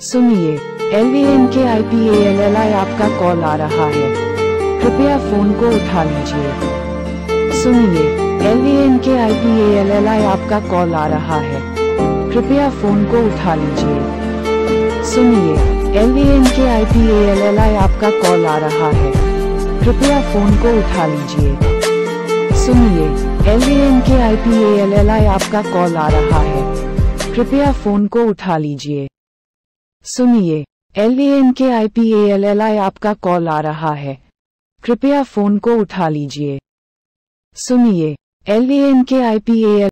सुनिए L N K I P L L I आपका call आ रहा है। कृपया फ़ोन को उठा लीजिए। सुनिए L N K I P L L I आपका कॉल आ रहा है। कृपया फ़ोन को उठा लीजिए। सुनिए L N K I P L L I आपका कॉल आ रहा है। कृपया फ़ोन को उठा लीजिए। सुनिए L N K I P L L I आपका कॉल आ रहा है। कृपया फ़ोन को उठा लीजिए। सुनिए L N K I P L L I आपका कॉल आ रहा है। कृपया फ़ोन को उठा लीजिए। सुनिए L N K I P L